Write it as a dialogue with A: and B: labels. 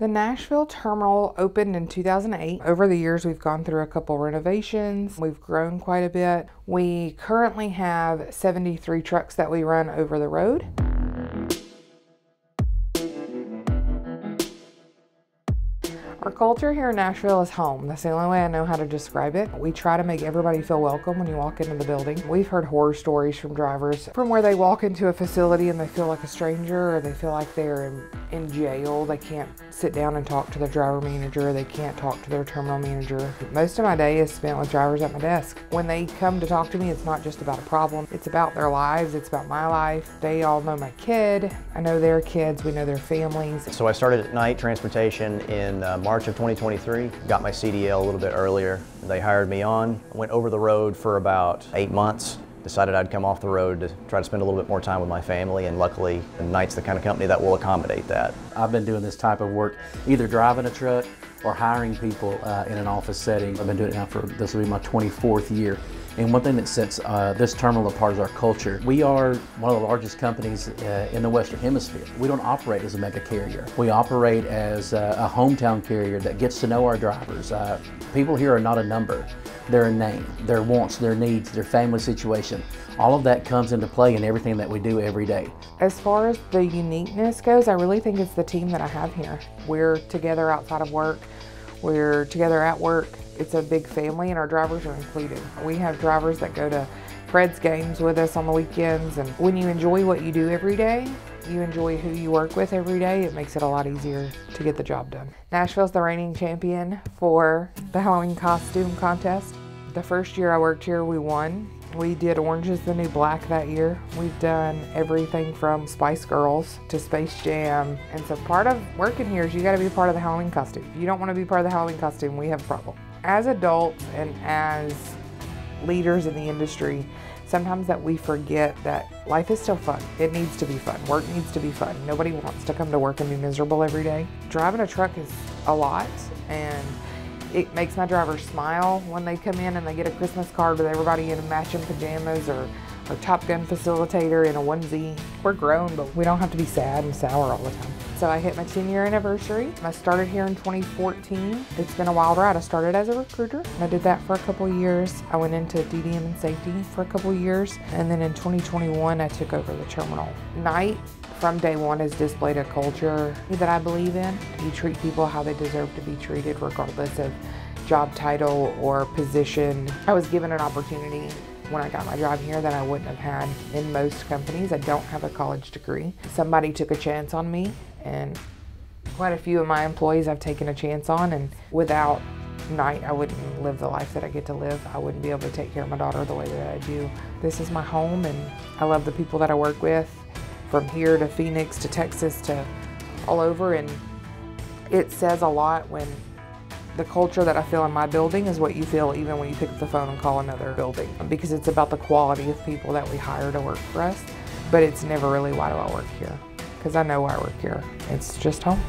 A: The Nashville terminal opened in 2008. Over the years, we've gone through a couple renovations. We've grown quite a bit. We currently have 73 trucks that we run over the road. Our culture here in Nashville is home. That's the only way I know how to describe it. We try to make everybody feel welcome when you walk into the building. We've heard horror stories from drivers from where they walk into a facility and they feel like a stranger or they feel like they're in, in jail. They can't sit down and talk to their driver manager. They can't talk to their terminal manager. Most of my day is spent with drivers at my desk. When they come to talk to me, it's not just about a problem. It's about their lives. It's about my life. They all know my kid. I know their kids. We know their families.
B: So I started at Knight Transportation in uh, March of 2023, got my CDL a little bit earlier. They hired me on, went over the road for about eight months, decided I'd come off the road to try to spend a little bit more time with my family and luckily Knight's the kind of company that will accommodate that.
C: I've been doing this type of work, either driving a truck or hiring people uh, in an office setting. I've been doing it now for, this will be my 24th year. And one thing that sets uh, this terminal apart is our culture. We are one of the largest companies uh, in the Western Hemisphere. We don't operate as a mega carrier. We operate as a, a hometown carrier that gets to know our drivers. Uh, people here are not a number. They're a name, their wants, their needs, their family situation. All of that comes into play in everything that we do every day.
A: As far as the uniqueness goes, I really think it's the team that I have here. We're together outside of work. We're together at work it's a big family and our drivers are included. We have drivers that go to Preds games with us on the weekends and when you enjoy what you do every day, you enjoy who you work with every day, it makes it a lot easier to get the job done. Nashville's the reigning champion for the Halloween costume contest. The first year I worked here, we won. We did Orange is the New Black that year. We've done everything from Spice Girls to Space Jam. And so part of working here is you gotta be part of the Halloween costume. If you don't wanna be part of the Halloween costume, we have a problem. As adults and as leaders in the industry, sometimes that we forget that life is still fun. It needs to be fun. Work needs to be fun. Nobody wants to come to work and be miserable every day. Driving a truck is a lot and it makes my drivers smile when they come in and they get a Christmas card with everybody in matching pajamas or a Top Gun facilitator in a onesie. We're grown, but we don't have to be sad and sour all the time. So I hit my 10 year anniversary. I started here in 2014. It's been a wild ride. I started as a recruiter. I did that for a couple years. I went into DDM and safety for a couple years. And then in 2021, I took over the terminal. Knight from day one has displayed a culture that I believe in. You treat people how they deserve to be treated regardless of job title or position. I was given an opportunity when I got my job here that I wouldn't have had in most companies. I don't have a college degree. Somebody took a chance on me and quite a few of my employees I've taken a chance on and without Knight I wouldn't live the life that I get to live. I wouldn't be able to take care of my daughter the way that I do. This is my home and I love the people that I work with from here to Phoenix to Texas to all over and it says a lot when the culture that I feel in my building is what you feel even when you pick up the phone and call another building because it's about the quality of people that we hire to work for us. But it's never really why do I work here because I know why I work here. It's just home.